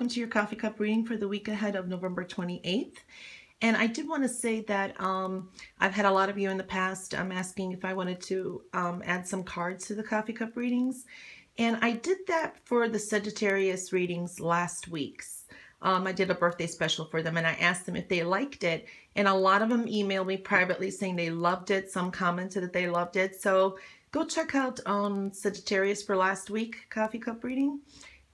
welcome to your coffee cup reading for the week ahead of November 28th. And I did want to say that um, I've had a lot of you in the past um, asking if I wanted to um, add some cards to the coffee cup readings. And I did that for the Sagittarius readings last week's. Um, I did a birthday special for them and I asked them if they liked it. And a lot of them emailed me privately saying they loved it. Some commented that they loved it. So go check out um, Sagittarius for last week coffee cup reading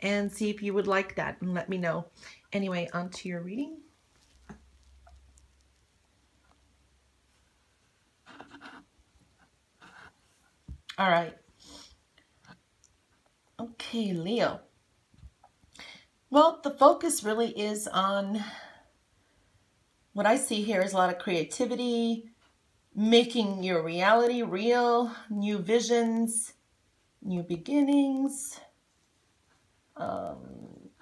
and see if you would like that and let me know. Anyway, on to your reading. All right. Okay, Leo. Well, the focus really is on what I see here is a lot of creativity, making your reality real, new visions, new beginnings, um,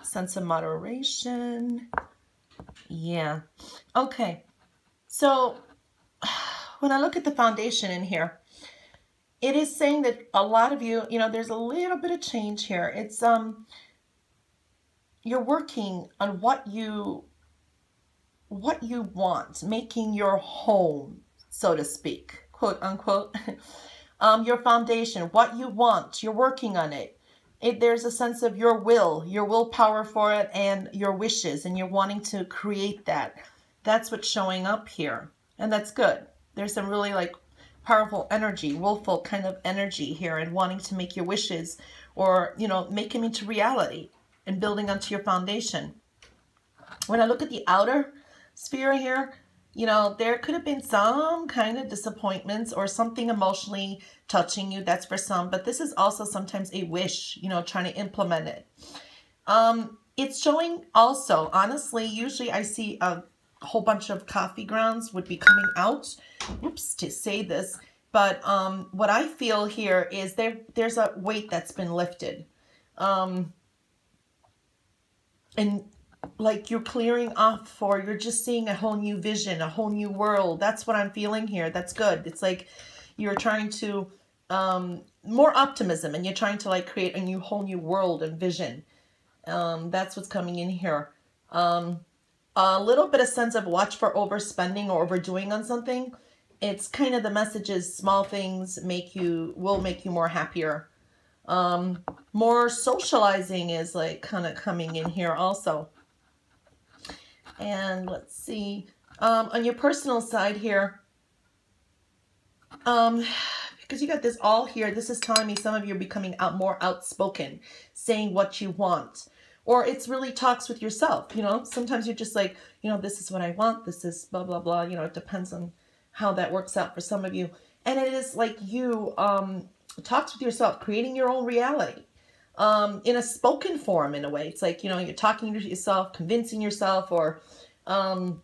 sense of moderation. Yeah. Okay. So when I look at the foundation in here, it is saying that a lot of you, you know, there's a little bit of change here. It's, um, you're working on what you, what you want, making your home, so to speak, quote unquote. um, your foundation, what you want, you're working on it it, there's a sense of your will, your willpower for it, and your wishes, and you're wanting to create that. That's what's showing up here, and that's good. There's some really like powerful energy, willful kind of energy here, and wanting to make your wishes or you know make them into reality and building onto your foundation. When I look at the outer sphere here, you know, there could have been some kind of disappointments or something emotionally touching you. That's for some, but this is also sometimes a wish, you know, trying to implement it. Um, it's showing also, honestly, usually I see a whole bunch of coffee grounds would be coming out. Oops, to say this, but um, what I feel here is there there's a weight that's been lifted. Um, and like you're clearing off for you're just seeing a whole new vision a whole new world. That's what i'm feeling here. That's good. It's like you're trying to um more optimism and you're trying to like create a new whole new world and vision. Um that's what's coming in here. Um a little bit of sense of watch for overspending or overdoing on something. It's kind of the messages small things make you will make you more happier. Um more socializing is like kind of coming in here also and let's see, um, on your personal side here, um, because you got this all here, this is telling me some of you are becoming out more outspoken, saying what you want. Or it's really talks with yourself, you know. Sometimes you're just like, you know, this is what I want, this is blah, blah, blah. You know, it depends on how that works out for some of you. And it is like you um, talks with yourself, creating your own reality um, in a spoken form in a way. It's like, you know, you're talking to yourself, convincing yourself or, um,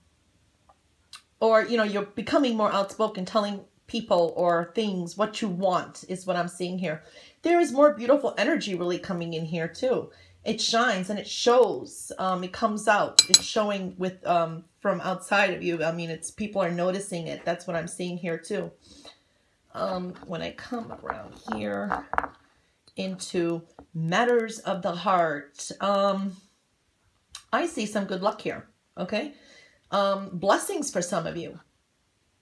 or, you know, you're becoming more outspoken, telling people or things what you want is what I'm seeing here. There is more beautiful energy really coming in here too. It shines and it shows. Um, it comes out. It's showing with um, from outside of you. I mean, it's people are noticing it. That's what I'm seeing here too. Um, when I come around here, into matters of the heart. Um, I see some good luck here, okay? Um, blessings for some of you.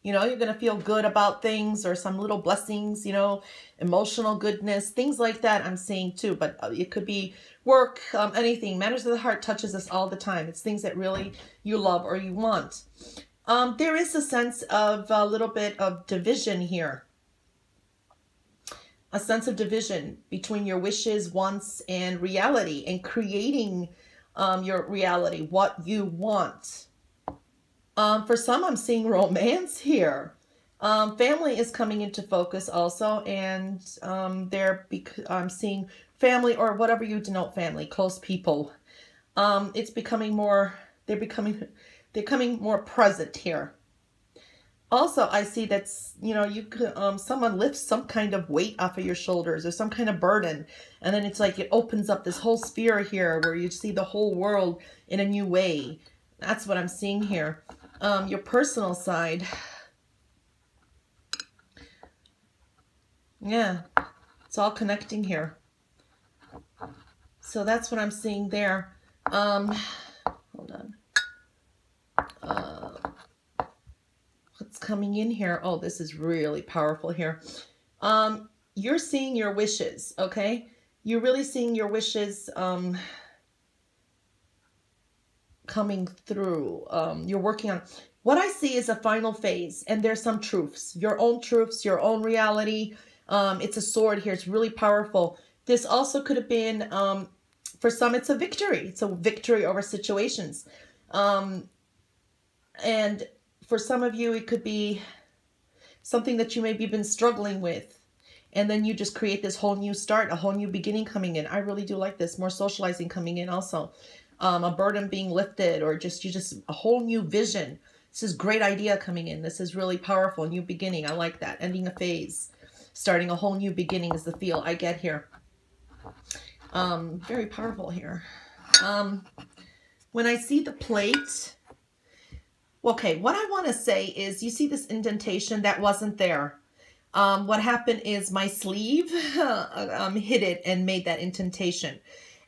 You know, you're going to feel good about things or some little blessings, you know, emotional goodness, things like that I'm seeing too. But uh, it could be work, um, anything. Matters of the heart touches us all the time. It's things that really you love or you want. Um, there is a sense of a little bit of division here a sense of division between your wishes, wants, and reality, and creating um, your reality, what you want. Um, for some, I'm seeing romance here. Um, family is coming into focus also, and um, they're I'm seeing family or whatever you denote family, close people. Um, it's becoming more. They're becoming. They're coming more present here also i see that's you know you could um someone lifts some kind of weight off of your shoulders or some kind of burden and then it's like it opens up this whole sphere here where you see the whole world in a new way. That's what i'm seeing here. Um your personal side. Yeah it's all connecting here. So that's what i'm seeing there. Um, hold on. Uh, what's coming in here? Oh, this is really powerful here. Um, you're seeing your wishes, okay? You're really seeing your wishes um, coming through. Um, you're working on what I see is a final phase, and there's some truths, your own truths, your own reality. Um, it's a sword here. It's really powerful. This also could have been, um, for some, it's a victory. It's a victory over situations. Um, and for some of you, it could be something that you maybe been struggling with. And then you just create this whole new start, a whole new beginning coming in. I really do like this. More socializing coming in also. Um, a burden being lifted or just you just a whole new vision. This is great idea coming in. This is really powerful. New beginning. I like that. Ending a phase. Starting a whole new beginning is the feel I get here. Um, very powerful here. Um, when I see the plate, okay, what I want to say is you see this indentation that wasn't there. Um, what happened is my sleeve um, hit it and made that indentation.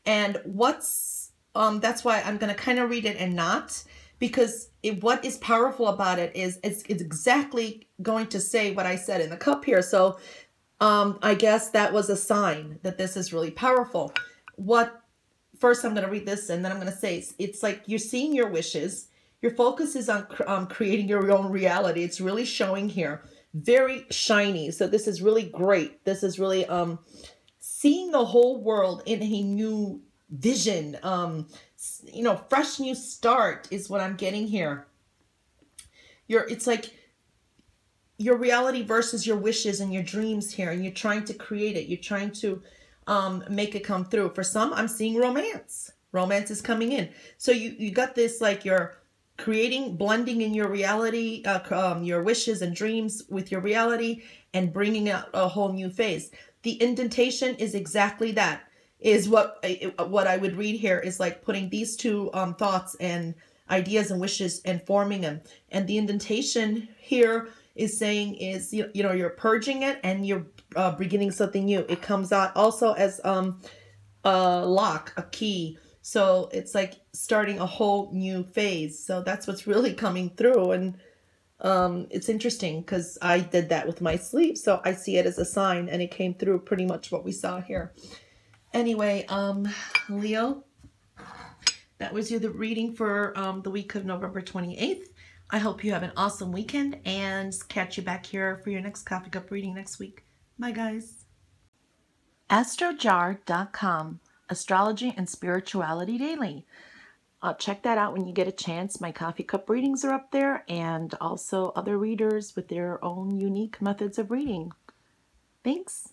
And what's, um, that's why I'm going to kind of read it and not, because it, what is powerful about it is it's, it's exactly going to say what I said in the cup here. So um, I guess that was a sign that this is really powerful. What, first I'm going to read this and then I'm going to say, it's, it's like you're seeing your wishes. Your focus is on um, creating your own reality. It's really showing here very shiny. So this is really great. This is really um, seeing the whole world in a new vision. Um, you know, fresh new start is what I'm getting here. You're, it's like your reality versus your wishes and your dreams here, and you're trying to create it. You're trying to um, make it come through. For some, I'm seeing romance. Romance is coming in. So you, you got this like your creating, blending in your reality, uh, um, your wishes and dreams with your reality and bringing out a whole new phase. The indentation is exactly that is what what I would read here is like putting these two um, thoughts and ideas and wishes and forming them. And the indentation here is saying is, you, you know, you're purging it and you're uh, beginning something new. It comes out also as um, a lock, a key, so it's like starting a whole new phase. So that's what's really coming through. And um, it's interesting because I did that with my sleep. So I see it as a sign and it came through pretty much what we saw here. Anyway, um, Leo, that was your reading for um, the week of November 28th. I hope you have an awesome weekend and catch you back here for your next coffee cup reading next week. Bye, guys. AstroJar.com Astrology and Spirituality Daily. Uh, check that out when you get a chance. My coffee cup readings are up there and also other readers with their own unique methods of reading. Thanks.